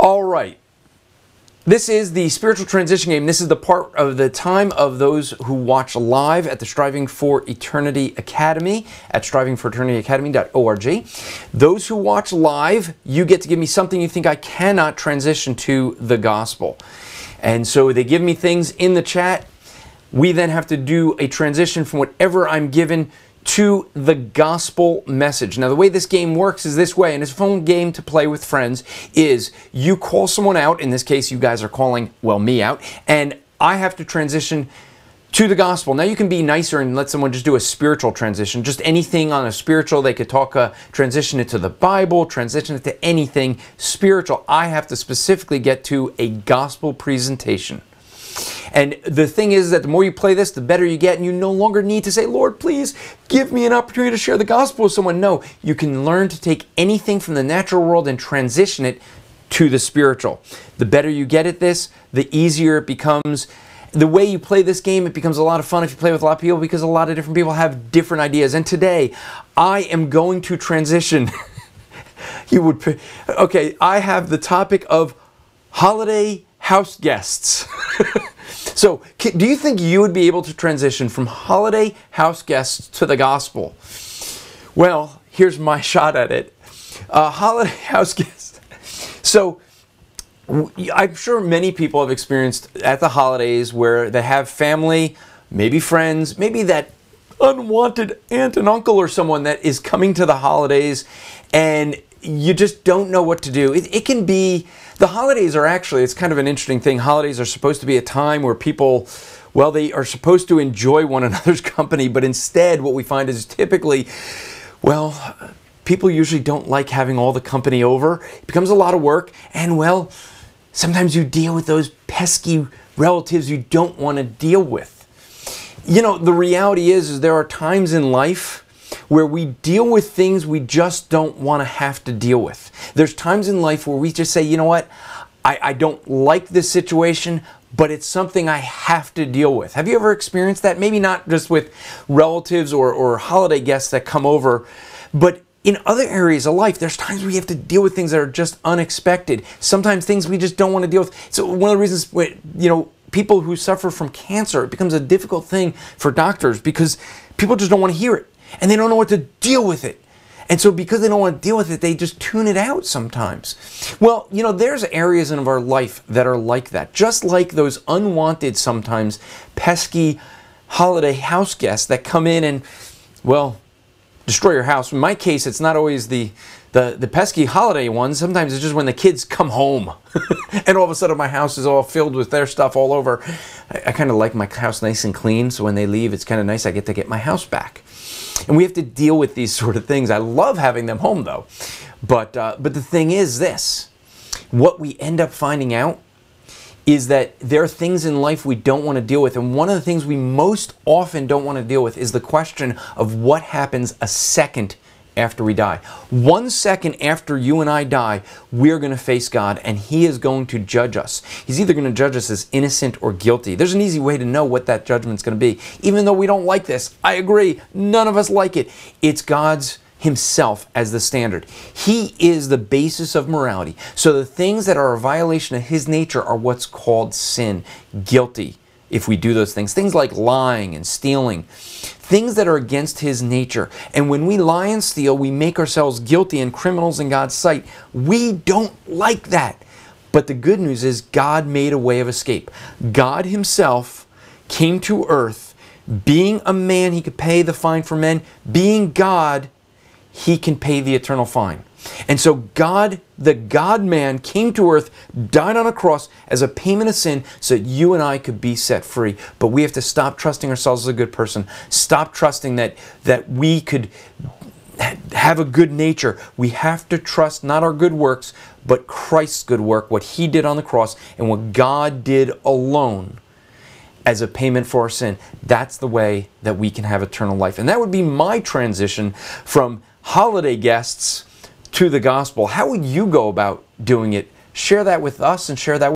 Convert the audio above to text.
All right. This is the spiritual transition game. This is the part of the time of those who watch live at the Striving for Eternity Academy at strivingforeternityacademy.org. Those who watch live, you get to give me something you think I cannot transition to the gospel. And so they give me things in the chat. We then have to do a transition from whatever I'm given to the gospel message. Now, the way this game works is this way, and it's a fun game to play with friends, is you call someone out, in this case, you guys are calling, well, me out, and I have to transition to the gospel. Now you can be nicer and let someone just do a spiritual transition, just anything on a spiritual. They could talk, uh, transition it to the Bible, transition it to anything spiritual. I have to specifically get to a gospel presentation. And the thing is that the more you play this, the better you get, and you no longer need to say, Lord, please give me an opportunity to share the gospel with someone. No, you can learn to take anything from the natural world and transition it to the spiritual. The better you get at this, the easier it becomes. The way you play this game, it becomes a lot of fun if you play with a lot of people because a lot of different people have different ideas. And today, I am going to transition. you would, okay, I have the topic of holiday house guests. so, do you think you would be able to transition from holiday house guests to the gospel? Well, here's my shot at it. Uh, holiday house guests. So, I'm sure many people have experienced at the holidays where they have family, maybe friends, maybe that unwanted aunt and uncle or someone that is coming to the holidays and you just don't know what to do. It, it, can be, the holidays are actually, it's kind of an interesting thing. Holidays are supposed to be a time where people, well, they are supposed to enjoy one another's company, but instead, what we find is typically, well, people usually don't like having all the company over. It becomes a lot of work, and well, sometimes you deal with those pesky relatives you don't want to deal with. You know, the reality is, is there are times in life where we deal with things we just don't want to have to deal with. There's times in life where we just say, you know what, I, I don't like this situation, but it's something I have to deal with. Have you ever experienced that? Maybe not just with relatives or, or holiday guests that come over, but in other areas of life, there's times you have to deal with things that are just unexpected. Sometimes things we just don't want to deal with. So one of the reasons, you know, people who suffer from cancer, it becomes a difficult thing for doctors because people just don't want to hear it and they don't know what to deal with it. And so, because they don't want to deal with it, they just tune it out sometimes. Well, you know, there's areas of our life that are like that. Just like those unwanted, sometimes pesky holiday house guests that come in and, well, destroy your house. In my case, it's not always the the, the pesky holiday ones. Sometimes it's just when the kids come home and all of a sudden my house is all filled with their stuff all over. I, I kind of like my house nice and clean, so when they leave, it's kind of nice. I get to get my house back. And we have to deal with these sort of things. I love having them home though. But, uh, but the thing is this what we end up finding out is that there are things in life we don't want to deal with. And one of the things we most often don't want to deal with is the question of what happens a second after we die. One second after you and I die, we're going to face God and He is going to judge us. He's either going to judge us as innocent or guilty. There's an easy way to know what that judgment's going to be. Even though we don't like this, I agree, none of us like it. It's God's Himself as the standard. He is the basis of morality. So the things that are a violation of His nature are what's called sin, guilty if we do those things. Things like lying and stealing, things that are against his nature. And when we lie and steal, we make ourselves guilty and criminals in God's sight. We don't like that. But the good news is God made a way of escape. God himself came to earth. Being a man, he could pay the fine for men. Being God, he can pay the eternal fine. And so God, the God man, came to earth, died on a cross as a payment of sin so that you and I could be set free. But we have to stop trusting ourselves as a good person. Stop trusting that, that we could have a good nature. We have to trust not our good works, but Christ's good work, what he did on the cross, and what God did alone as a payment for our sin. That's the way that we can have eternal life. And that would be my transition from holiday guests to the gospel. How would you go about doing it? Share that with us and share that